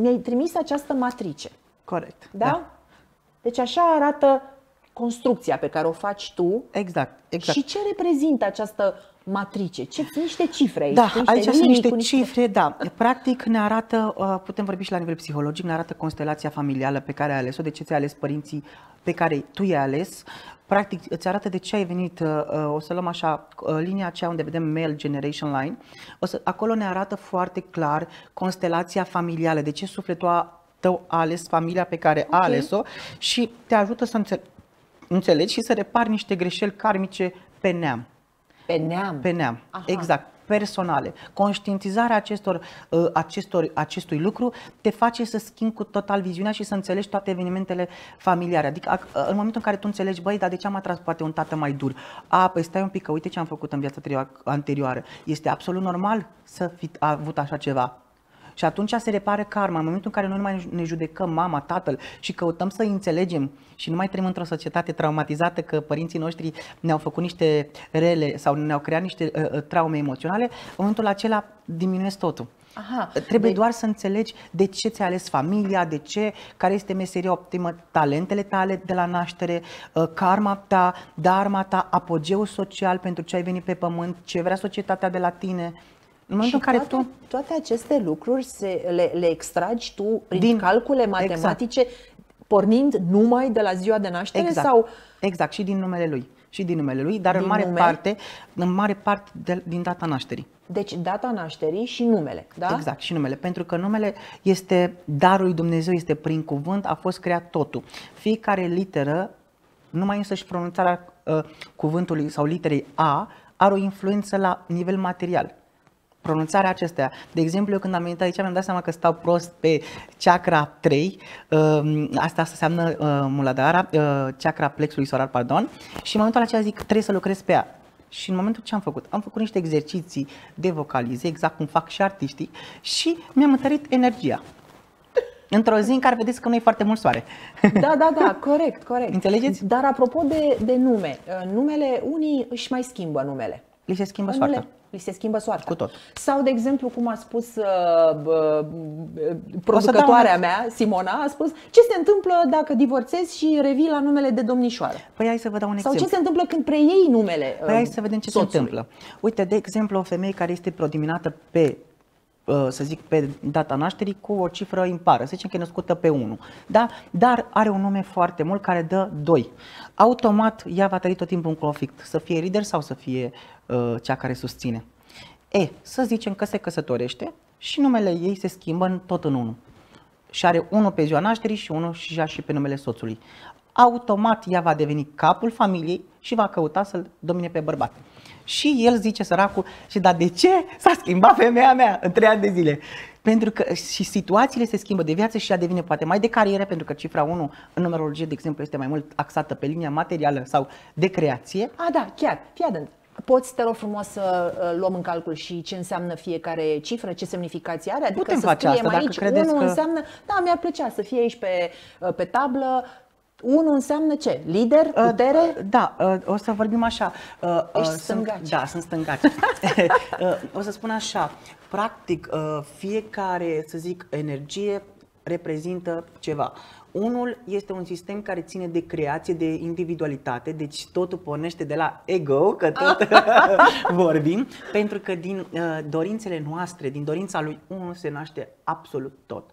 mi-ai trimis această matrice. Corect. Da? da? Deci așa arată construcția pe care o faci tu. Exact, exact. Și ce reprezintă această matrice? Ce, niște cifre aici? Da, niște aici sunt niște niște... cifre, da. Practic ne arată, uh, putem vorbi și la nivel psihologic, ne arată constelația familială pe care ai ales-o, de ce ți-ai ales părinții pe care tu i-ai ales. Practic îți arată de ce ai venit, uh, uh, o să luăm așa, linia aceea unde vedem Male Generation Line, o să, acolo ne arată foarte clar constelația familială, de ce sufletul a tău a ales familia pe care okay. a ales-o și te ajută să înțelegi și să repari niște greșeli karmice pe neam. Pe neam. Pe neam, Aha. exact personale. Conștientizarea acestor, uh, acestor, acestui lucru te face să schimbi cu total viziunea și să înțelegi toate evenimentele familiare. Adică uh, în momentul în care tu înțelegi, băi, dar de ce am atras poate un tată mai dur? A, păi stai un pic, că uite ce am făcut în viața anterioară. Este absolut normal să fi avut așa ceva. Și atunci se repară karma. În momentul în care noi nu mai ne judecăm mama, tatăl și căutăm să înțelegem și nu mai trăim într-o societate traumatizată că părinții noștri ne-au făcut niște rele sau ne-au creat niște uh, uh traume emoționale, în momentul acela diminuezi totul. Aha, Trebuie de... doar să înțelegi de ce ți-ai ales familia, de ce, care este meseria optimă, talentele tale de la naștere, uh, karma ta, dharma ta, apogeul social pentru ce ai venit pe pământ, ce vrea societatea de la tine. În momentul și în care toate, tu... toate aceste lucruri se, le, le extragi tu prin din calcule exact. matematice, exact. pornind numai de la ziua de naștere exact. sau... Exact, și din numele lui. Și din numele lui, dar din în mare nume? parte, în mare parte de, din data nașterii. Deci data nașterii și numele, da? Exact, și numele. Pentru că numele este darul lui Dumnezeu, este prin cuvânt, a fost creat totul. Fiecare literă, numai însăși pronunțarea uh, cuvântului sau literei A, are o influență la nivel material pronunțarea acestea. De exemplu, eu când am venit aici mi-am dat seama că stau prost pe chakra 3, um, asta înseamnă uh, muladhara, uh, chakra plexului solar, pardon, și în momentul acela zic trebuie să lucrez pe ea. Și în momentul ce am făcut? Am făcut niște exerciții de vocalize, exact cum fac și artiștii, și mi-am întărit energia. Într-o zi în care vedeți că nu e foarte mult soare. Da, da, da, corect, corect. Înțelegeți? Dar apropo de, de nume, uh, numele, unii își mai schimbă numele. Li se schimbă soarta li se schimbă soarta. Cu tot. Sau, de exemplu, cum a spus uh, uh, producătoarea mea, Simona, a spus ce se întâmplă dacă divorțezi și revii la numele de domnișoară. Păi hai să vă dau un Sau exemplu. ce se întâmplă când preiei numele Păi hai să vedem ce soțului. se întâmplă. Uite, de exemplu, o femeie care este prodominată pe uh, să zic, pe data nașterii cu o cifră impară. Să zicem că e născută pe 1. Da? Dar are un nume foarte mult care dă 2. Automat ea va trăi tot timpul un conflict. Să fie lider sau să fie Uh, cea care susține. E, să zicem că se căsătorește și numele ei se schimbă în, tot în unul. Și are unul pe ziua nașterii și unul și și pe numele soțului. Automat ea va deveni capul familiei și va căuta să-l domine pe bărbat. Și el zice săracul, și dar de ce s-a schimbat femeia mea în trei ani de zile? Pentru că și situațiile se schimbă de viață și ea devine poate mai de carieră, pentru că cifra 1 în numerologie, de exemplu, este mai mult axată pe linia materială sau de creație. A, da, chiar, fii atent. Poți, te rog frumos, să uh, luăm în calcul și ce înseamnă fiecare cifră, ce semnificație are? Adică Putem să face asta, aici, dacă credeți unul că... înseamnă, da, mi-ar plăcea să fie aici pe, uh, pe tablă, unul înseamnă ce? Lider? Uh, putere? Uh, da, uh, o să vorbim așa. Uh, Ești uh, stângaci. Da, sunt stângaci. o să spun așa. Practic, uh, fiecare, să zic, energie reprezintă ceva. Unul este un sistem care ține de creație, de individualitate, deci totul pornește de la ego, că tot vorbim, pentru că din uh, dorințele noastre, din dorința lui unul se naște absolut tot.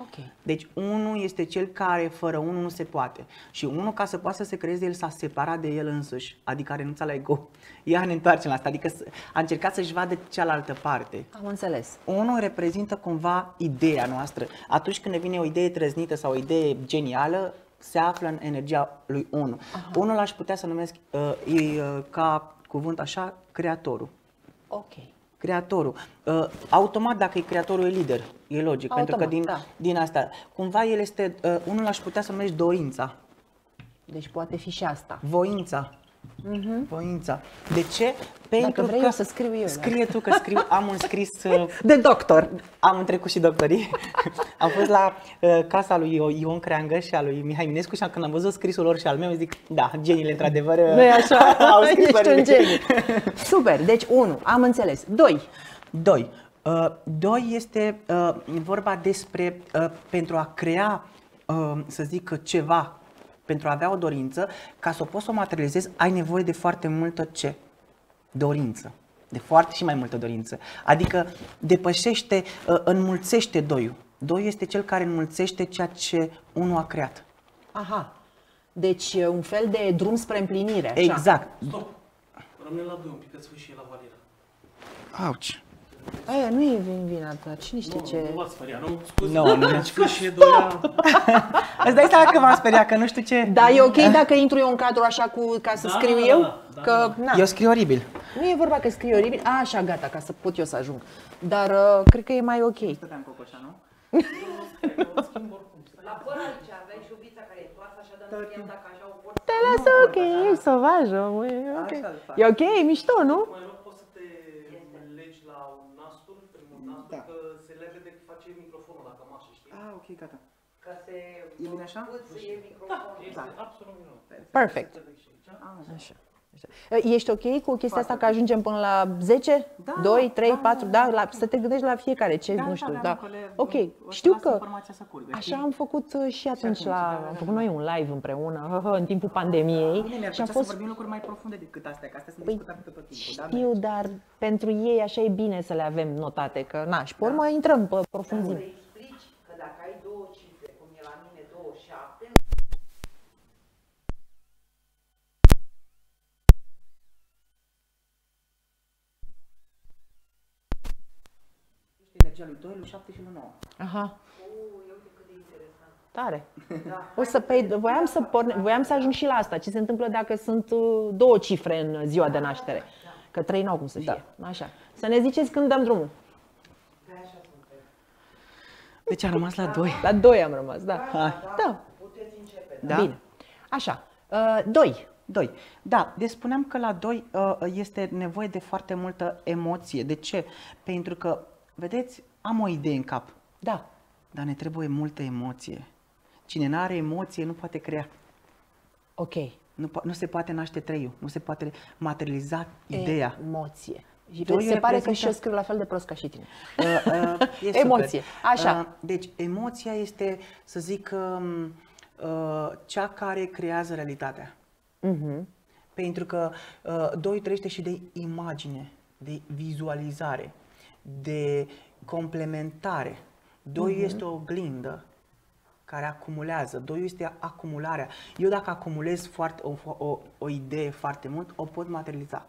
Okay. Deci unul este cel care fără unul nu se poate. Și unul ca să poată să se creeze, el s-a separat de el însuși, adică a renunțat la ego. Ea ne întoarce la asta, adică a încercat să-și vadă cealaltă parte. Am înțeles. Unul reprezintă cumva ideea noastră. Atunci când ne vine o idee trăznită sau o idee genială, se află în energia lui unul. Unul aș putea să numesc uh, uh, ca cuvânt așa, creatorul. Ok creatorul. Uh, automat, dacă e creatorul, e lider. E logic, Automat, pentru că din, da. din asta, cumva el este, uh, unul aș putea să numești dorința. Deci poate fi și asta. Voința. Uh-huh. Voința. De ce? Pentru Dacă vrei că eu să scriu eu. Scrie da. tu că scriu, am un scris... Uh, de doctor. Am întrecut și doctorii. am fost la uh, casa lui Ion Creangă și a lui Mihai Minescu și când am văzut scrisul lor și al meu, zic, da, geniile într-adevăr nu așa? au scris Ești un geniu. Super, deci unu, am înțeles. Doi. Doi. Uh, doi este uh, vorba despre uh, pentru a crea, uh, să zic, ceva, pentru a avea o dorință, ca să o poți să o materializezi, ai nevoie de foarte multă ce? Dorință. De foarte și mai multă dorință. Adică depășește, uh, înmulțește doiul. Doi este cel care înmulțește ceea ce unul a creat. Aha. Deci e un fel de drum spre împlinire. Așa. Exact. Stop. Rămâne la doi un pic, că îți și la Valera. Auci. Aia nu e vin vina ta. Cine știe Nu, ce... nu v-ați speriat, nu? Scuze. Nu, nu. Deci fâșie doia... Îți dai seama că m-am speriat, că nu știu ce... Da, e ok dacă intru eu în cadru așa cu, ca să Da, scriu da, eu? da, da, că, da. na, Eu scriu oribil. nu e vorba că scriu oribil. A, așa, gata, ca să pot eu să ajung. Dar uh, cred că e mai ok. Stăteam cu cocoșa, nu? La păr aici aveai șuvița care e toată așa, dar nu știam dacă așa o poți Te lasă ok, e sovajă, mă, e ok. Așa îl fac. E ok, e mișto, nu? Mai rog, poți să te legi la un nastur, primul nastur, Da. că se legă de face microfonul la cămașă, știi? Ah, ok, gata. ca să E bine așa? îți e microfonul. Este absolut minunat. Perfect. Așa. Așa. Ești ok cu chestia asta că ajungem până la 10? Da, 2, 3, da, 4, da, la, să te gândești la fiecare, ce, nu știu, da. Ok, știu că așa am făcut uh, și atunci atunci, la, da, da, am da. făcut noi un live împreună în timpul pandemiei Bine, mi-ar și am plăcea să fost vorbim lucruri mai profunde decât astea, că astea sunt Păi, discutate tot timpul. da? Știu, dar pentru ei așa e bine să le avem notate, că na, și pe urmă intrăm pe profunzime. Să explici că dacă ai două cifre, cum e la mine 27, Știi energia lui 2, lui 7 și lui 9. Aha. Tare. O să, pe, voiam, să porne, voiam să ajung și la asta. Ce se întâmplă dacă sunt uh, două cifre în ziua de naștere? Că trei n-au cum să fie. Așa. Să ne ziceți când dăm drumul. Deci a rămas la 2. La doi am rămas, da. Da. puteți începe. Da? Bine. Așa. Uh, doi. 2. Da, deci spuneam că la 2 uh, este nevoie de foarte multă emoție. De ce? Pentru că, vedeți, am o idee în cap, Da. dar ne trebuie multă emoție. Cine nu are emoție nu poate crea. Ok. Nu, po- nu se poate naște treiul, nu se poate materializa ideea. Emoție. Și Doi se pare că reprezintă- și eu scriu la fel de prost ca și tine. Uh, uh, e super. Emoție. Așa. Uh, deci, emoția este, să zic, um, uh, cea care creează realitatea. Mhm. Pentru că uh, doi trăiește și de imagine, de vizualizare, de complementare. Doi Mhm. este o oglindă care acumulează. Doi este acumularea. Eu dacă acumulez foarte, o, o, o idee foarte mult, o pot materializa.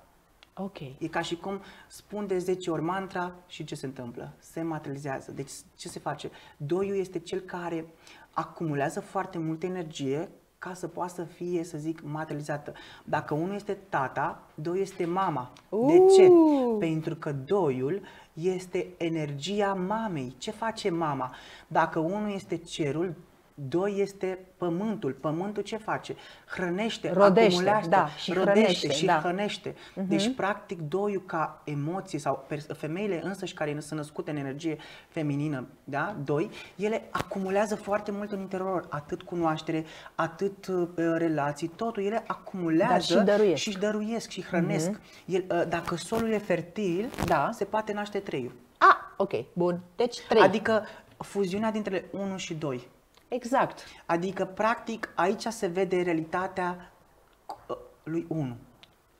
Ok. E ca și cum spun de 10 ori mantra și ce se întâmplă? Se materializează. Deci ce se face? Doiul este cel care acumulează foarte multă energie ca să poată să fie, să zic, materializată. Dacă unul este tata, doi este mama. De ce? Uh! Pentru că doiul este energia mamei. Ce face mama? Dacă unul este cerul, doi este pământul. Pământul ce face? Hrănește, Rodește, acumulează, da, și rodește hrănește, și da. hrănește. Deci, practic, doiul ca emoție sau pers- femeile însăși care sunt născute în energie feminină, da, doi, ele acumulează foarte mult în interiorul lor, atât cunoaștere, atât uh, relații, totul, ele acumulează Dar și dăruiesc. și își dăruiesc și hrănesc. El, uh, dacă solul e fertil, Da. se poate naște treiul. Ah, ok, bun. Deci trei. Adică fuziunea dintre 1 și 2. Exact. Adică, practic, aici se vede realitatea uh, lui 1.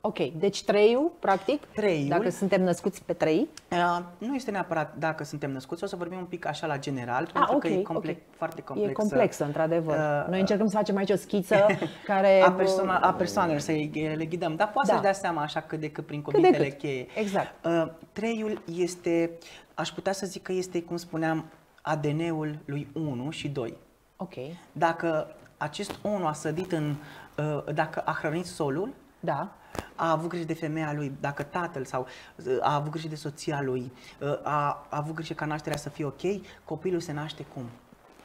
Ok, deci treiul, practic, Treiul. dacă suntem născuți pe trei, Uh, nu este neapărat dacă suntem născuți, o să vorbim un pic așa la general, pentru ah, ok, că e complex, ok. foarte complexă. E complexă, într-adevăr. Uh, Noi încercăm să facem aici o schiță care... a, persoana, a persoanelor să le ghidăm, dar poate Da. să-și dea seama așa cât de cât prin de cuvintele cât. cheie. Exact. Uh, treiul este, aș putea să zic că este, cum spuneam, ADN-ul lui 1 și 2. Ok, Dacă acest 1 a sădit în, uh, dacă a hrănit solul, da. a avut grijă de femeia lui, dacă tatăl sau uh, a avut grijă de soția lui, uh, a, a avut grijă ca nașterea să fie ok, copilul se naște cum?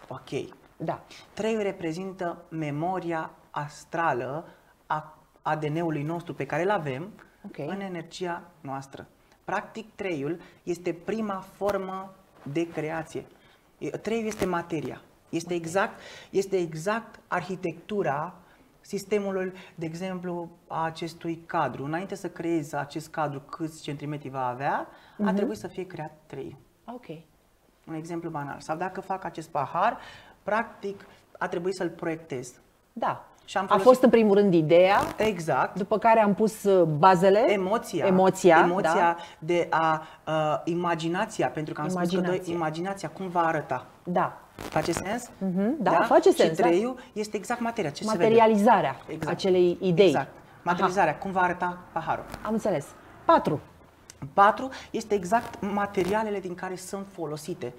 Ok. Da. Treiul reprezintă memoria astrală a ADN-ului nostru pe care îl avem Ok. în energia noastră. Practic, treiul este prima formă de creație. E- Treiul este materia. Este exact, este exact arhitectura sistemului, de exemplu, a acestui cadru. Înainte să creezi acest cadru câți centimetri va avea, Mhm. a trebuit să fie creat treiul. Ok. Un exemplu banal. Sau dacă fac acest pahar, practic a trebuit să-l proiectez. Da. Și am A folosit- fost în primul rând ideea, Exact. după care am pus uh, bazele, Emoția, emoția, emoția da? de a, uh, imaginația, pentru că am spus că doi, Imaginația. imaginația, cum va arăta. da. Face sens? Mhm, da, face sens, Și da. treiul este exact materia. Ce se vede? Materializarea Exact. acelei idei. Exact. Materializarea, cum va arăta paharul. Aha, am înțeles. Patru. Patru este exact materialele din care sunt folosite.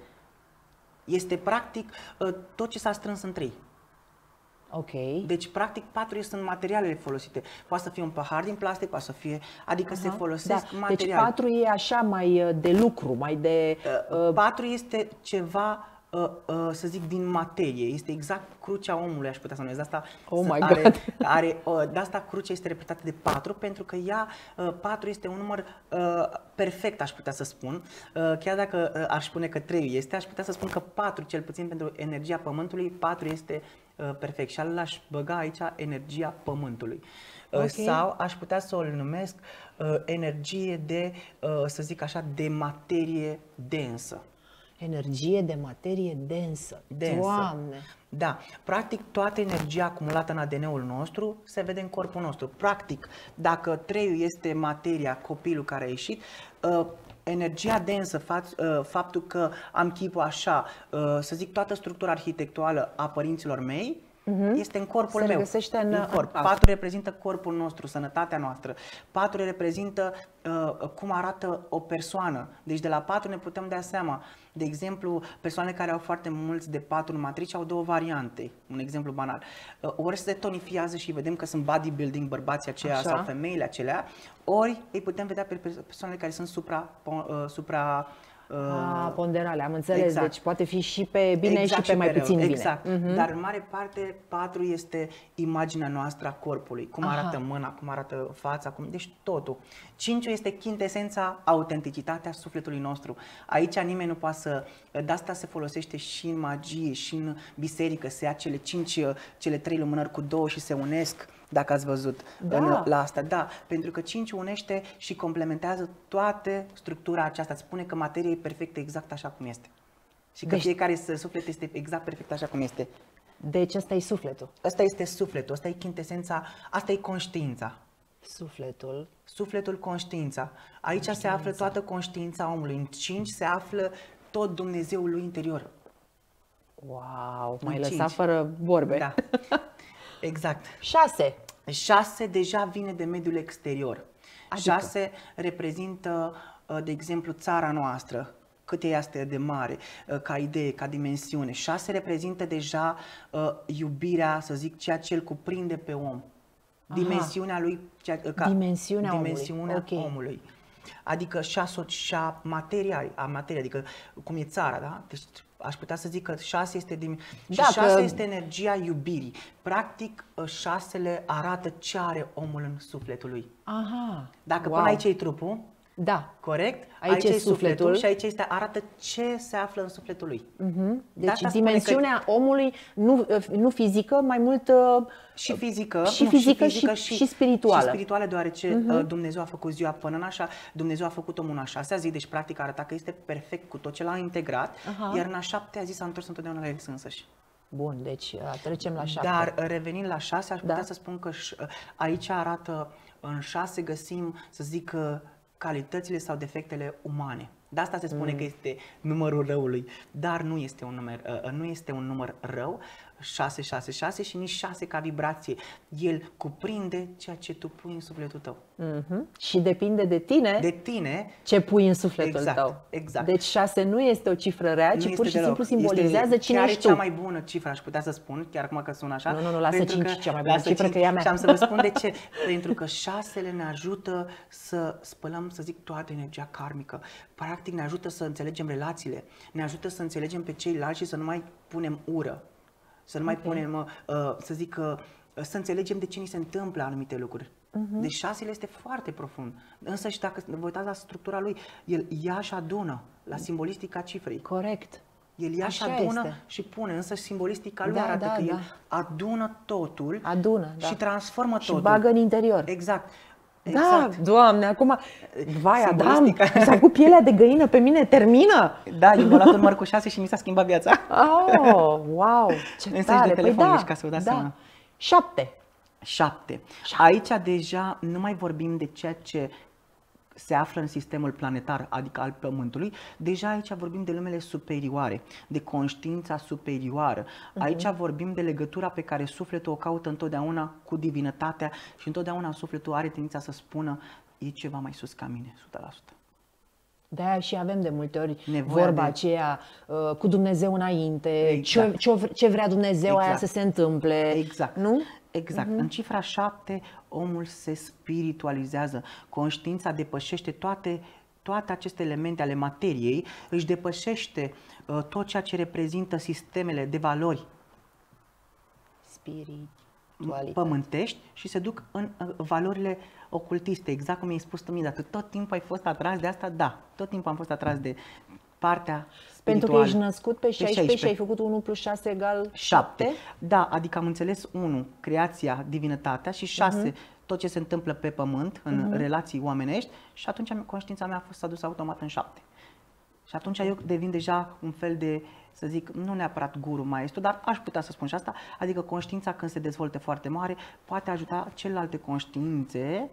Este practic uh, tot ce s-a strâns în trei. Ok. Deci, practic, patru sunt materialele folosite. Poate să fie un pahar din plastic, poate să fie, adică se Aha, folosesc da. Deci materiale. patru e așa mai uh, de lucru, mai de... Uh, Patru este ceva, uh, uh, să zic, din materie. Este exact crucea omului, aș putea să numesc. De asta, Oh să- my are, God. Are, uh, de asta crucea este reprezentată de patru, pentru că ea, uh, patru este un număr uh, perfect, aș putea să spun. Uh, chiar dacă uh, aș spune că trei este, aș putea să spun că patru, cel puțin pentru energia pământului, patru este uh, perfect. Și l-aș băga aici energia pământului. Uh, Ok. Sau aș putea să o numesc uh, energie de, uh, să zic așa, de materie densă. Energie de materie densă. Densă. Doamne! Da, practic toată energia acumulată în ADN-ul nostru se vede în corpul nostru. Practic, dacă treiul este materia, copilul care a ieșit, uh, energia densă, faț- uh, faptul că am chipul așa, uh, să zic toată structura arhitectuală a părinților mei, este în corpul Se meu. regăsește în- în în corp. patru. Patru reprezintă corpul nostru, sănătatea noastră. Patru reprezintă uh, cum arată o persoană. Deci de la patru ne putem da seama. De exemplu, persoane care au foarte mulți de patru în matrice au două variante. Un exemplu banal. Uh, ori se tonifiază și vedem că sunt bodybuilding bărbații aceia Așa. sau femeile acelea, ori îi putem vedea pe perso- persoanele care sunt supra, po- uh, supra uh, A, ponderale, am înțeles. exact. Deci poate fi și pe bine și pe mai rău, puțin bine. Exact. Dar în mare parte, patru este imaginea noastră a corpului. Cum Aha. arată mâna, cum arată fața, cum... deci totul. Cinciul este chintesența, autenticitatea sufletului nostru. Aici nimeni nu poate să... De asta se folosește și în magie, și în biserică. Se ia cele cinci, cele trei lumânări cu două și se unesc, dacă ați văzut Da. în, la asta. Da, pentru că cinci unește și complementează toată structura aceasta. Îți spune că materia e perfectă exact așa cum este. Și că Deci- fiecare suflet este exact perfect așa cum este. Deci ăsta e sufletul. Asta este sufletul, asta e chintesența, asta e conștiința. Sufletul. Sufletul, conștiința. Aici se află toată conștiința omului. În cinci se află tot Dumnezeul lui interior. Wow, În mai lăsat cinci. fără vorbe. Da. Exact. Șase. Șase deja vine de mediul exterior. Adică? Șase reprezintă, uh, de exemplu, țara noastră, cât ea este de mare, uh, ca idee, ca dimensiune. Șase reprezintă deja uh, iubirea, să zic, ceea ce îl cuprinde pe om. Dimensiunea lui, ceea, uh, ca Dimensiunea omului. dimensiunea Ok. omului. Adică și asocia materia, a materia, adică cum e țara, da? Deci aș putea să zic că șase este dim- și Da, șase că- este energia iubirii. Practic, ă, șasele arată ce are omul în sufletul lui. Aha. Dacă wow. până aici e trupul, Da. corect? Aici e e sufletul. și aici este, arată ce se află în sufletul lui. De Deci asta spune dimensiunea omului nu, nu fizică, mai mult uh, Și fizică, Și nu, fizică și- și spirituală. Mhm. Și spirituală, deoarece uh, Dumnezeu a făcut ziua până în așa, Dumnezeu a făcut omul în a șasea zi, deci practic arăta că este perfect cu tot ce l-a integrat, Aha. iar în a șaptea zi s-a întors întotdeauna la el însăși. Bun, deci uh, trecem la șapte. Dar uh, revenind la șase, aș putea Da. să spun că ș- uh, aici arată, în șase găsim, să zic, uh, calitățile sau defectele umane. De asta se spune Mm. că este numărul răului, dar nu este un număr, uh, nu este un număr rău, 666 și nici 6 ca vibrație. El cuprinde ceea ce tu pui în sufletul tău. Mhm. Și depinde de tine De tine ce pui în sufletul Exact, tău. exact. Deci șase nu este o cifră rea, nu ci este pur și deloc. simplu simbolizează este cine chiar ești cea tu. mai bună cifră, aș putea să spun, chiar acum că sună așa. Nu, nu, nu, lasă pentru cinci, că- cea mai bună lasă cifră, cinci. că e a mea. Și am să vă spun de ce. pentru că șasele ne ajută să spălăm, să zic, toată energia karmică. Practic ne ajută să înțelegem relațiile, ne ajută să înțelegem pe ceilalți și să nu mai punem ură. Să nu mai punem, uh, să zic, uh, să înțelegem de ce ni se întâmplă anumite lucruri. Mhm. Deci șasele este foarte profund. Însă și dacă vă uitați la structura lui, el ia și adună la simbolistica cifrei. Corect. El ia și Așa adună este. și pune, însă simbolistica lui Da, arată da, că da. el adună totul Adună, da. și transformă Și totul. bagă în interior. Exact. Da, doamne, acum, vai, Adam, Simbolistică. mi s-a făcut pielea de găină pe mine, termină. Da, eu mi-am luat un număr cu 6 și mi s-a schimbat viața. Oh, wow, ce Însăși tare. de Păi telefon, da, deci ca să vă dați da. seama. Șapte. 7. Aici deja nu mai vorbim de ceea ce se află în sistemul planetar, adică al Pământului, deja aici vorbim de lumele superioare, de conștiința superioară. Aici vorbim de legătura pe care sufletul o caută întotdeauna cu divinătatea și întotdeauna sufletul are tendința să spună e ceva mai sus ca mine, 100%. De-aia și avem de multe ori Nevoia vorba de- aceea uh, cu Dumnezeu înainte, Exact. ce, ce, ce vrea Dumnezeu aia Exact. să se întâmple. Exact. Nu? Exact. În cifra 7, omul se spiritualizează. Conștiința depășește toate, toate aceste elemente ale materiei, își depășește uh, tot ceea ce reprezintă sistemele de valori Spiritualitate. pământești și se duc în uh, valorile ocultiste, exact cum ai spus tu, Mida. Tu tot timpul ai fost atras de asta? Da, tot timpul am fost atras de partea Pentru că spirituală. ești născut pe 16, și ai făcut 1 plus 6 egal 7. 7. Da, adică am înțeles 1, creația, divinitatea și 6, tot ce se întâmplă pe pământ, în relații omenești și atunci am- conștiința mea a fost adusă automat în 7. Și atunci eu devin deja un fel de, să zic, nu neapărat guru maestru, dar aș putea să spun și asta, adică conștiința când se dezvolte foarte mare poate ajuta celelalte conștiințe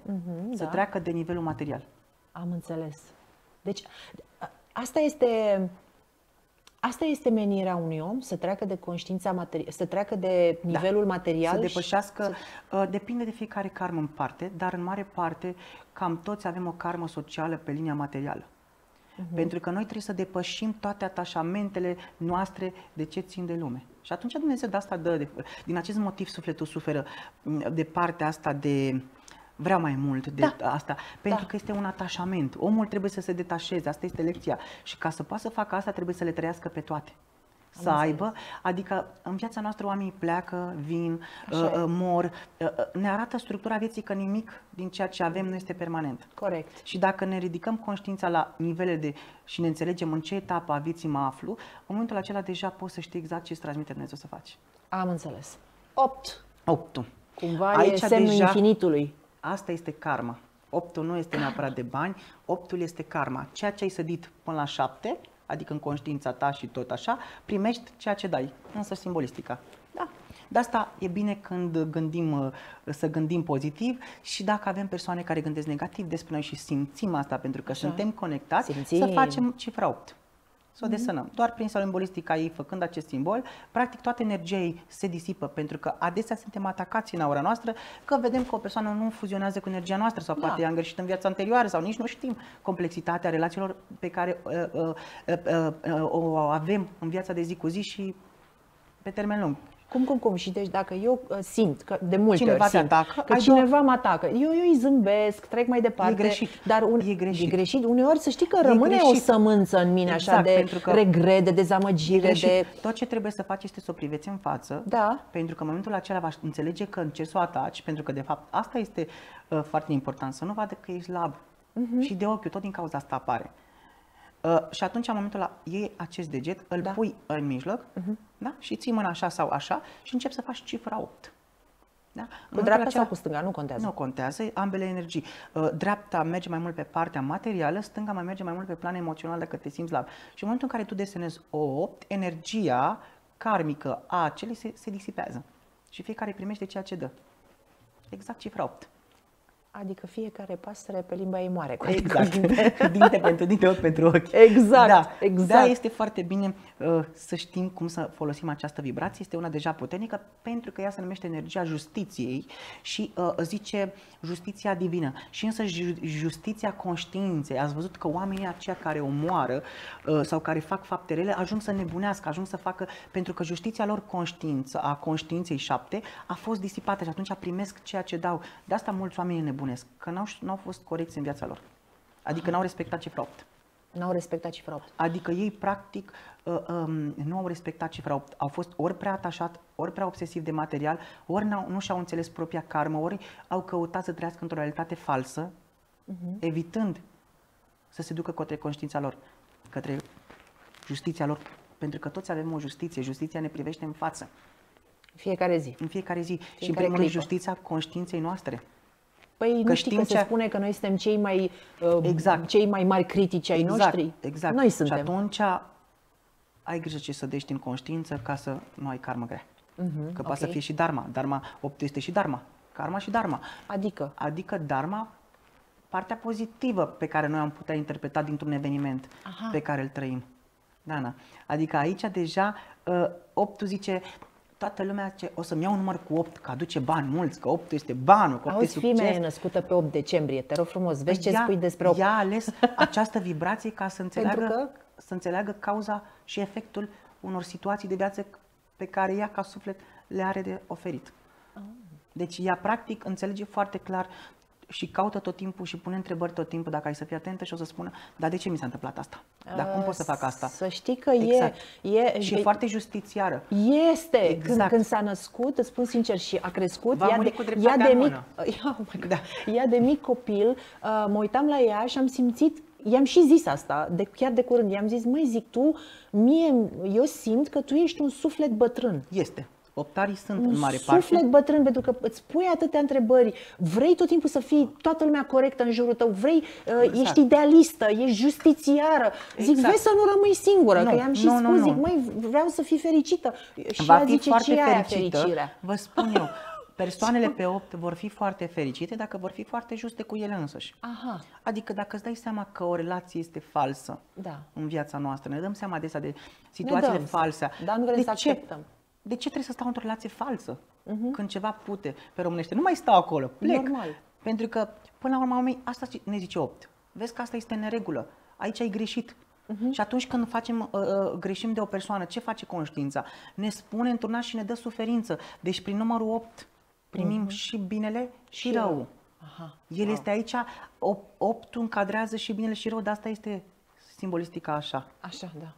să da. treacă de nivelul material. Am înțeles. Deci, a- asta este Asta este menirea unui om, să treacă de conștiința materială, să treacă de nivelul material. Da. Să și depășească, uh, depinde de fiecare karmă în parte, dar în mare parte cam toți avem o karmă socială pe linia materială. Mhm. Pentru că noi trebuie să depășim toate atașamentele noastre de ce țin de lume. Și atunci Dumnezeu de asta dă, de, din acest motiv sufletul suferă m, de partea asta de vreau mai mult de Da. asta, pentru Da. că este un atașament. Omul trebuie să se detașeze, asta este lecția. Și ca să poată să facă asta, trebuie să le trăiască pe toate. Să aibă, adică în viața noastră oamenii pleacă, vin, Așa uh, e. uh, mor, uh, uh, ne arată structura vieții că nimic din ceea ce avem nu este permanent. Corect. Și dacă ne ridicăm conștiința la nivele de și ne înțelegem în ce etapă a vieții mă aflu, în momentul acela deja poți să știi exact ce îți transmite Dumnezeu să faci. Am înțeles. 8. Optul. Cumva Aici e semnul deja- infinitului. Asta este karma. Optul nu este neapărat de bani, optul este karma. Ceea ce ai sădit până la șapte, adică în conștiința ta și tot așa, primești ceea ce dai, însă simbolistica. Da. De asta e bine când gândim, uh, să gândim pozitiv și dacă avem persoane care gândesc negativ despre noi și simțim asta pentru că suntem conectați, Simțim. să facem cifra 8. Să o desenăm. Doar prin simbolistica ei, făcând acest simbol, practic toată energia ei se disipă, pentru că adesea suntem atacați în aura noastră, că vedem că o persoană nu fuzionează cu energia noastră sau poate Da. am greșit în viața anterioară sau nici nu știm complexitatea relațiilor pe care uh, uh, uh, uh, uh, o avem în viața de zi cu zi și pe termen lung. Cum, cum, cum? Și deci dacă eu uh, simt, că de multe Cineva ori te simt, atacă, că ai cineva mă atacă, eu, eu îi zâmbesc, trec mai departe. greșit. Dar un, E greșit. E greșit. Uneori să știi că E rămâne o greșit. sămânță în mine așa Exact, de pentru că regret, de E dezamăgire, greșit. de... Tot ce trebuie să faci este să o priveți în față, Da. pentru că în momentul acela va înțelege că încerci să o ataci, pentru că de fapt asta este uh, foarte important, să nu vadă că ești slab. Mhm. Și de ochiul, tot din cauza asta apare. Uh, și atunci, în momentul ăla, iei acest deget, îl Da. pui în mijloc da? și ții mâna așa sau așa și începi să faci cifra 8. Da? În Cu momentul dreapta acela- sau cu stânga, nu contează. nu contează, ambele energii. Uh, Dreapta merge mai mult pe partea materială, stânga mai merge mai mult pe plan emoțional dacă te simți slab. Și în momentul în care tu desenezi o 8, energia karmică a acelei se, se disipează. Și fiecare primește ceea ce dă. Exact cifra 8. Adică fiecare pasăre pe limba ei moare. cu alte Exact. cuvinte. dinte pentru dinte, ochi pentru ochi. Exact, Da. exact. Da, este foarte bine uh, să știm cum să folosim această vibrație. Este una deja puternică pentru că ea se numește energia justiției și uh, zice justiția divină. Și însă ju- justiția conștiinței. Ați văzut că oamenii aceia care omoară uh, sau care fac fapte rele ajung să nebunească, ajung să facă, pentru că justiția lor conștiință, a conștiinței șapte, a fost disipată și atunci primesc ceea ce dau. De asta mulți oameni nebunesc, că n-au, n-au fost corecți în viața lor. Adică n-au respectat cifra 8. N-au respectat cifra 8. Adică ei, practic, uh, um, nu au respectat cifra 8. Au fost ori prea atașat, ori prea obsesiv de material, ori n-au, nu și-au înțeles propria karmă, ori au căutat să trăiască într-o realitate falsă, evitând să se ducă către conștiința lor, către justiția lor. Pentru că toți avem o justiție. Justiția ne privește în față, Fiecare zi. în fiecare zi. și în Fiecare primul rând clipă. justiția conștiinței noastre. Păi Că nu știi știm că se ce- spune că noi suntem cei mai, uh, Exact. cei mai mari critici ai exact, noștri? Exact. Noi suntem. Și atunci ai grijă ce să dești în conștiință ca să nu ai karmă grea. Mhm, Că poate să ok. fie și dharma. Dharma, optul este și dharma. Karma și dharma. Adică? Adică dharma, partea pozitivă pe care noi am putea interpreta dintr-un eveniment Aha. pe care îl trăim. Dana. Adică aici deja uh, optul zice, toată lumea zice, o să-mi iau un număr cu 8, că aduce bani mulți, că 8 este banul, că 8 Auzi, este succes. femeia e născută pe 8 decembrie, te rog frumos, vezi ce Ea- spui despre 8. Ea a ales această vibrație ca să înțeleagă, că- să înțeleagă cauza și efectul unor situații de viață pe care ea ca suflet le are de oferit. Ah. Deci ea practic înțelege foarte clar și caută tot timpul și pune întrebări tot timpul dacă ai să fii atentă și o să spună, dar de ce mi s-a întâmplat asta? Dar cum pot să fac asta? Să știi că Exact. e, e, Și e foarte justițiară. Este, Exact. când, când s-a născut, îți spun sincer, și a crescut, Va ea muri de, cu ea dreptatea de în mic, mână. ea, oh my God. Da. ea de mic copil, uh, mă uitam la ea și am simțit, i-am și zis asta, de, chiar de curând, i-am zis, măi, zic tu, mie, eu simt că tu ești un suflet bătrân. Este. Optarii sunt Un în mare suflet parte. bătrân, pentru că îți pui atâtea întrebări, vrei tot timpul să fii toată lumea corectă în jurul tău, vrei, uh, Exact. ești idealistă, ești justițiară. Zic, Exact. vezi să nu rămâi singură, Nu, că i-am și nu, spus, nu, nu. zic, măi, vreau să fii fericită. Și va ea fi zice, foarte ce e aia fericită. fericirea? Vă spun eu, persoanele pe 8 vor fi foarte fericite dacă vor fi foarte juste cu ele însăși. Aha, Adică dacă îți dai seama că o relație este falsă da. în viața noastră, ne dăm seama adesea de situațiile dăm false. seama, dar nu vrem de să ce? acceptăm. Mhm. De ce trebuie să stau într-o relație falsă? Când ceva pute pe românește. Nu mai stau acolo, plec. Normal. Pentru că, până la urmă, oamenii, asta ne zice 8. Vezi că asta este în neregulă. Aici ai greșit. Mhm. Și atunci când facem, uh, uh, greșim de o persoană, ce face conștiința? Ne spune într-una și ne dă suferință. Deci prin numărul 8 primim și binele și, Mhm. Și rău. rău. Aha. El este aici, op- optul încadrează și binele și rău, de asta este simbolistica așa, Așa, da.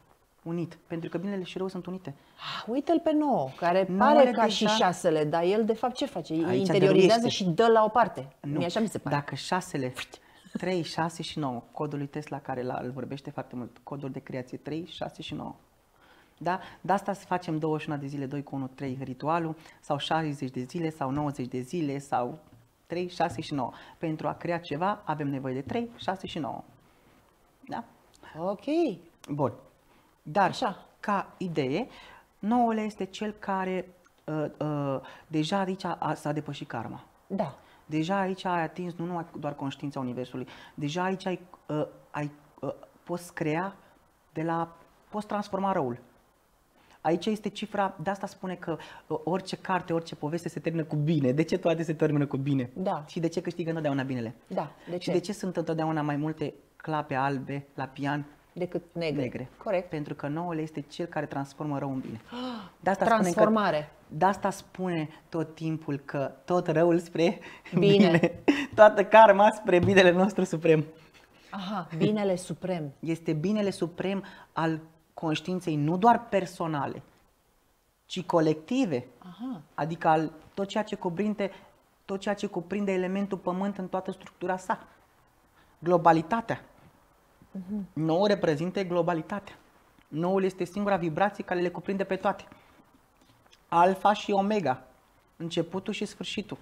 Unit. Pentru că binele și rău sunt unite. Ah, Uite-l pe nou, care Nouăle pare ca deja- și șasele, dar el de fapt ce face? Îi Aici interiorizează dăruiește. și dă la o parte. Nu. Mie așa mi se pare. Dacă șasele, 3, 6 și 9, codul lui Tesla care la, îl vorbește foarte mult, codul de creație 3, 6 și 9. Da? De asta să facem 21 de zile, 2 cu 1, 3 ritualul, sau 60 de zile, sau 90 de zile, sau 3, 6 și 9. Pentru a crea ceva avem nevoie de 3, 6 și 9. Da? Ok. Bun. Dar, Așa. ca idee, nouăle este cel care uh, uh, deja aici a, s-a depășit karma. Da. Deja aici ai atins nu numai doar conștiința Universului, deja aici ai, uh, ai, uh, poți crea de la, poți transforma răul. Aici este cifra, de asta spune că uh, orice carte, orice poveste se termină cu bine. De ce toate se termină cu bine? Da. Și de ce câștigă întotdeauna binele? Da. De Și ce? de ce sunt întotdeauna mai multe clape albe la pian Decât negre. negre? Corect. Pentru că nouăle este cel care transformă rău în bine. De asta spune Transformare. Că, de asta spune tot timpul că tot răul spre Bine. bine. Toată karma spre binele nostru suprem. Aha, binele suprem. Este binele suprem al conștiinței nu doar personale, ci colective. Aha. Adică al tot ceea ce cuprinde tot ceea ce cuprinde elementul pământ în toată structura sa. Globalitatea. Noul reprezintă globalitatea. Noul este singura vibrație care le cuprinde pe toate. Alfa și omega. Începutul și sfârșitul.